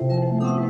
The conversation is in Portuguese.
Música